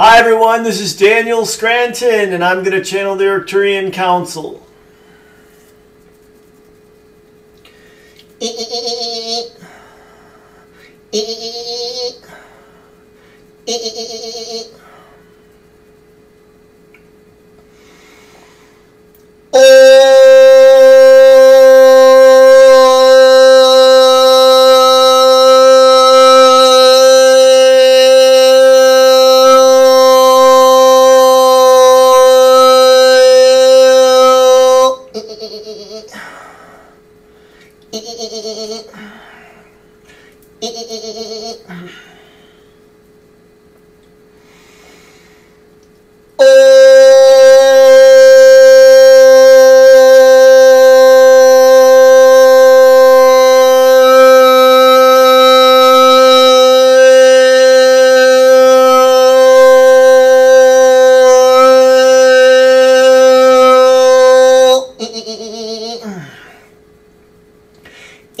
Hi everyone, this is Daniel Scranton, and I'm going to channel the Arcturian Council. Oh!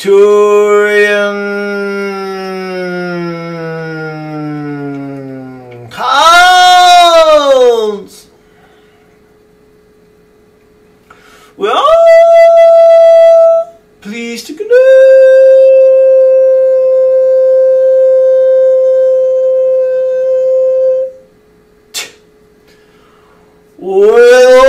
the Turian counts. Well, please to connect. Will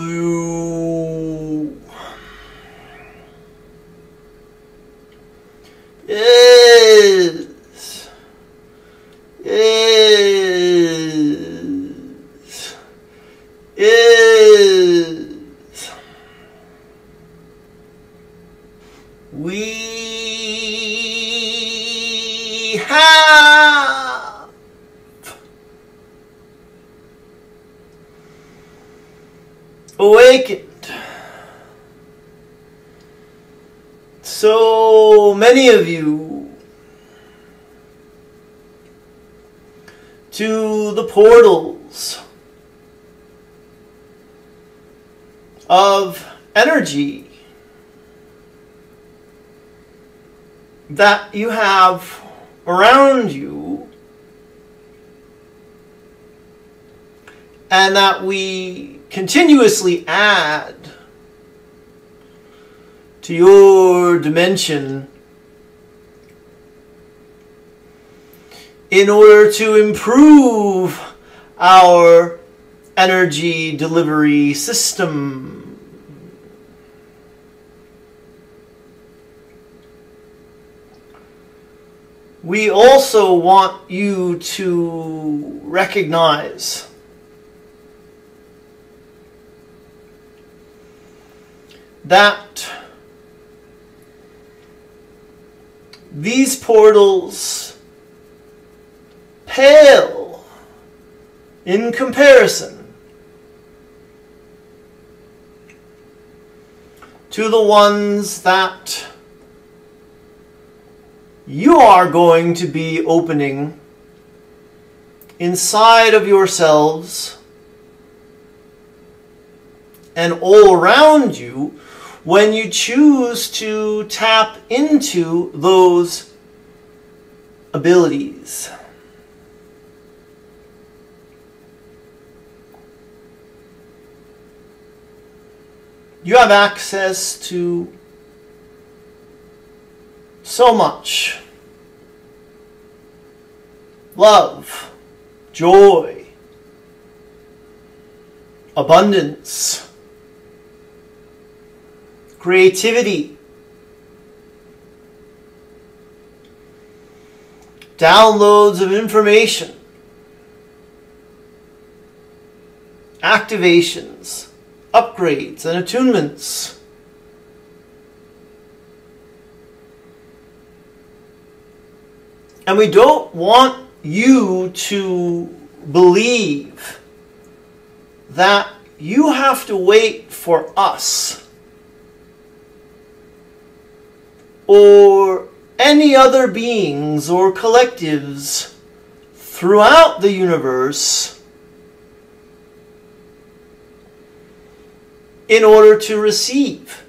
you is is is we have awakened so many of you to the portals of energy that you have around you and that we continuously add to your dimension in order to improve our energy delivery system. We also want you to recognize that these portals pale in comparison to the ones that you are going to be opening inside of yourselves and all around you when you choose to tap into those abilities. You have access to so much love, joy, abundance, creativity, downloads of information, activations, upgrades, and attunements. And we don't want you to believe that you have to wait for us or any other beings or collectives throughout the universe in order to receive.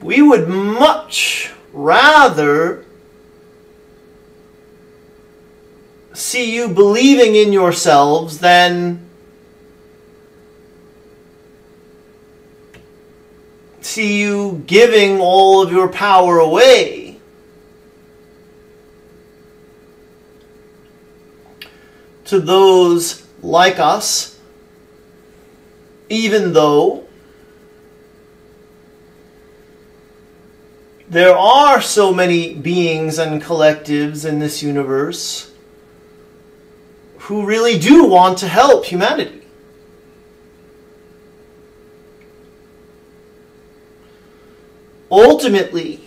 We would much rather see you believing in yourselves than see you giving all of your power away. To those like us, even though there are so many beings and collectives in this universe who really do want to help humanity. Ultimately,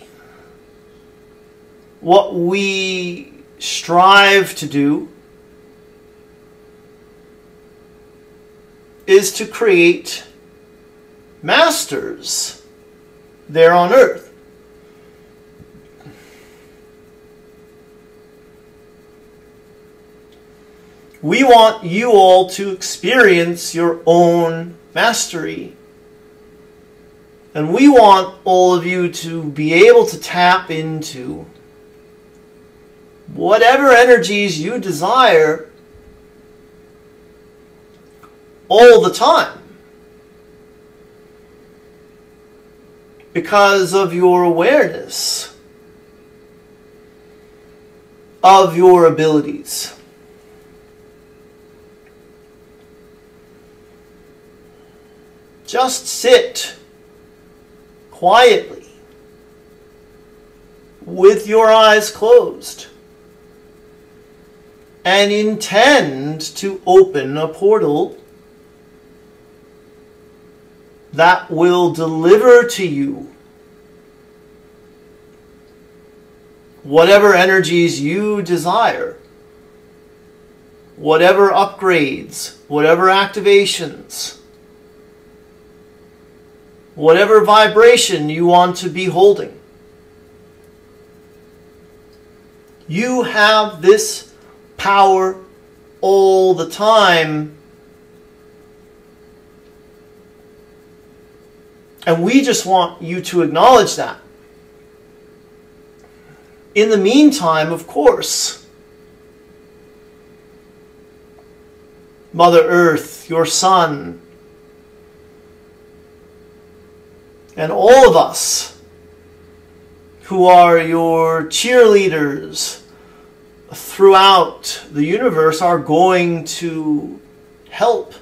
what we strive to do is to create masters there on earth. We want you all to experience your own mastery. And we want all of you to be able to tap into whatever energies you desire all the time. Because of your awareness of your abilities. Just sit quietly with your eyes closed and intend to open a portal that will deliver to you whatever energies you desire, whatever upgrades, whatever activations whatever vibration you want to be holding. You have this power all the time. And we just want you to acknowledge that. In the meantime, of course, Mother Earth, your Sun, and all of us who are your cheerleaders throughout the universe are going to help.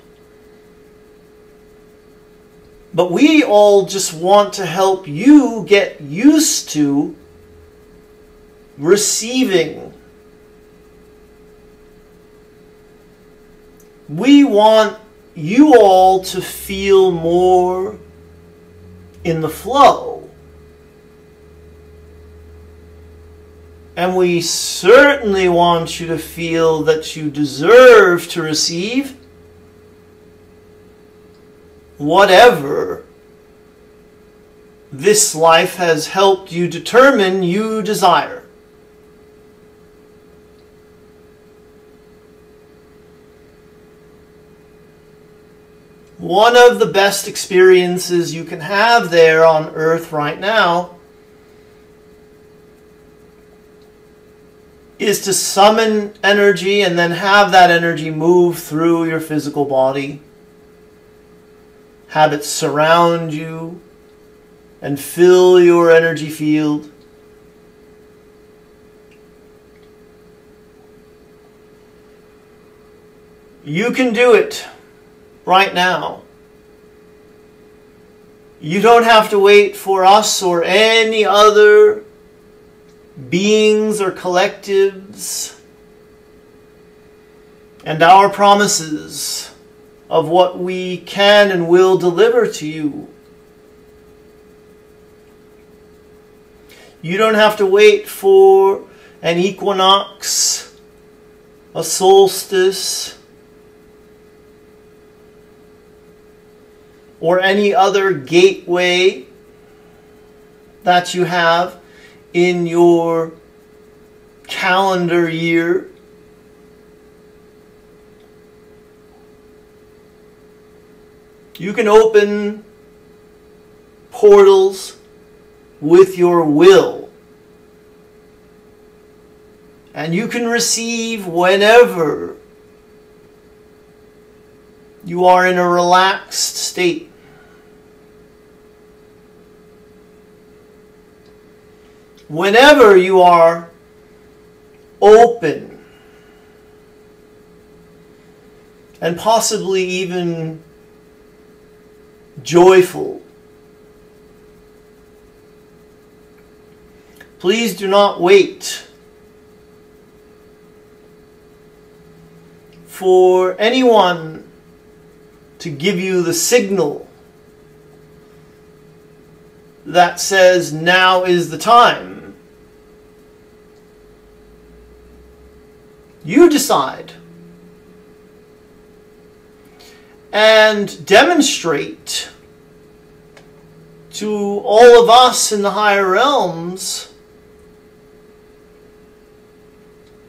But we all just want to help you get used to receiving. We want you all to feel more in the flow. And we certainly want you to feel that you deserve to receive whatever this life has helped you determine you desire. one of the best experiences you can have there on earth right now is to summon energy and then have that energy move through your physical body, have it surround you and fill your energy field. You can do it right now. You don't have to wait for us or any other beings or collectives and our promises of what we can and will deliver to you. You don't have to wait for an equinox, a solstice, or any other gateway that you have in your calendar year. You can open portals with your will. And you can receive whenever you are in a relaxed state. Whenever you are open and possibly even joyful. Please do not wait for anyone to give you the signal that says now is the time. You decide. and demonstrate to all of us in the higher realms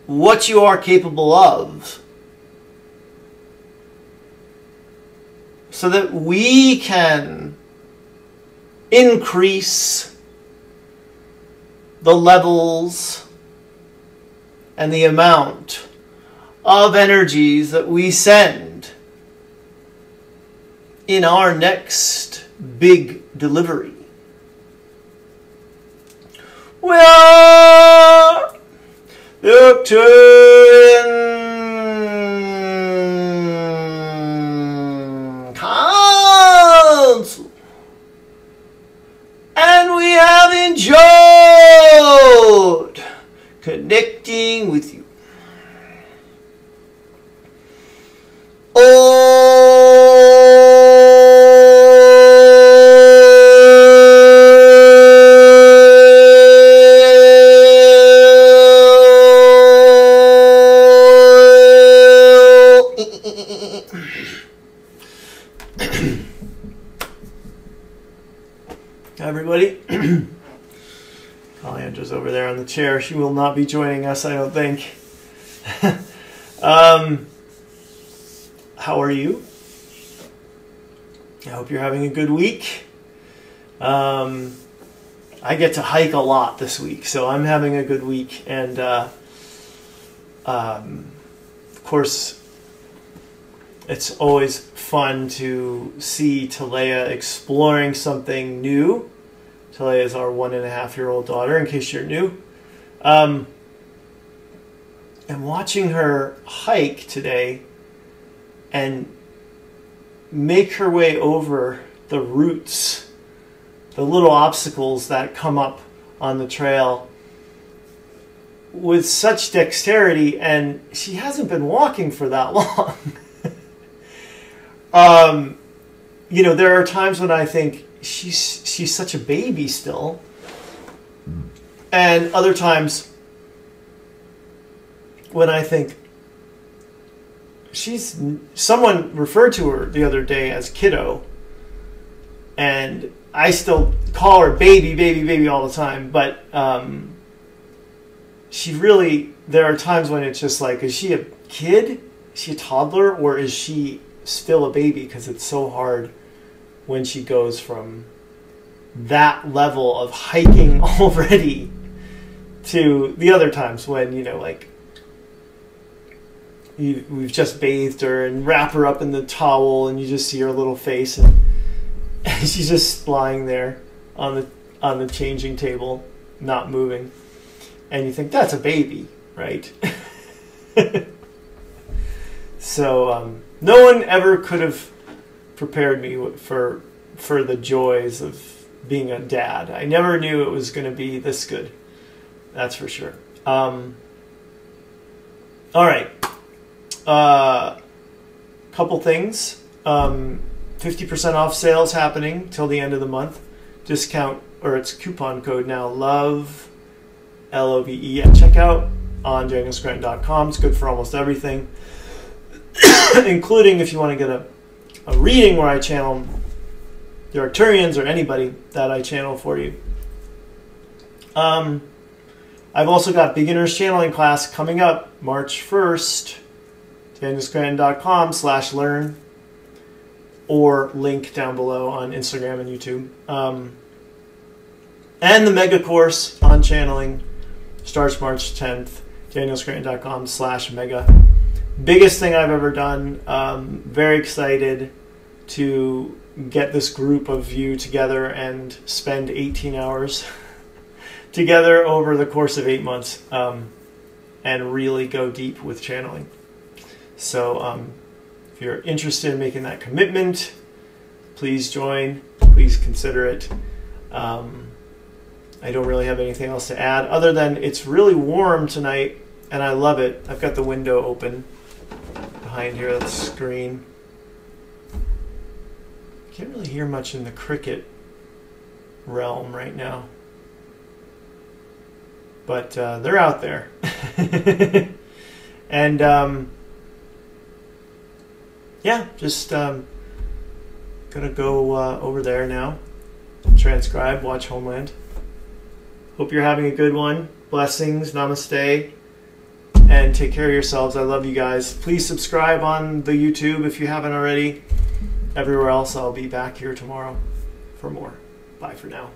what you are capable of so that we can increase the levels and the amount of energies that we send in our next big delivery. We are Arcturian Council, and we have enjoyed connecting with you. chair. She will not be joining us, I don't think. um, how are you? I hope you're having a good week. Um, I get to hike a lot this week, so I'm having a good week. And uh, um, of course, it's always fun to see Talea exploring something new. Talea is our one and a half year old daughter, in case you're new. Um, and watching her hike today and make her way over the roots, the little obstacles that come up on the trail with such dexterity, and she hasn't been walking for that long. um, you know, there are times when I think she's she's such a baby still and other times when I think she's someone referred to her the other day as kiddo and I still call her baby, baby, baby all the time, but um, she really, there are times when it's just like, is she a kid? Is she a toddler? Or is she still a baby? Because it's so hard when she goes from that level of hiking already to the other times when you know like you, we've just bathed her and wrap her up in the towel and you just see her little face and, and she's just lying there on the on the changing table not moving and you think that's a baby right so um, no one ever could have prepared me for for the joys of being a dad. I never knew it was going to be this good. That's for sure. Um, all right. Uh, couple things. Um, 50% off sales happening till the end of the month. Discount, or it's coupon code now, LOVE, L O V E, at checkout on danielscranton.com. It's good for almost everything, including if you want to get a, a reading where I channel the Arcturians or anybody that I channel for you. Um, I've also got beginners channeling class coming up March 1st, danielscranton.com slash learn or link down below on Instagram and YouTube. Um, and the mega course on channeling starts March 10th, danielscranton.com slash mega. Biggest thing I've ever done. Um, very excited to get this group of you together and spend 18 hours together over the course of eight months um, and really go deep with channeling. So, um, if you're interested in making that commitment, please join. Please consider it. Um, I don't really have anything else to add other than it's really warm tonight and I love it. I've got the window open behind here, the screen. Can't really hear much in the cricket realm right now but uh, they're out there. and um, yeah, just um, gonna go uh, over there now, transcribe, watch Homeland. Hope you're having a good one. Blessings, namaste, and take care of yourselves. I love you guys. Please subscribe on the YouTube if you haven't already. Everywhere else, I'll be back here tomorrow for more. Bye for now.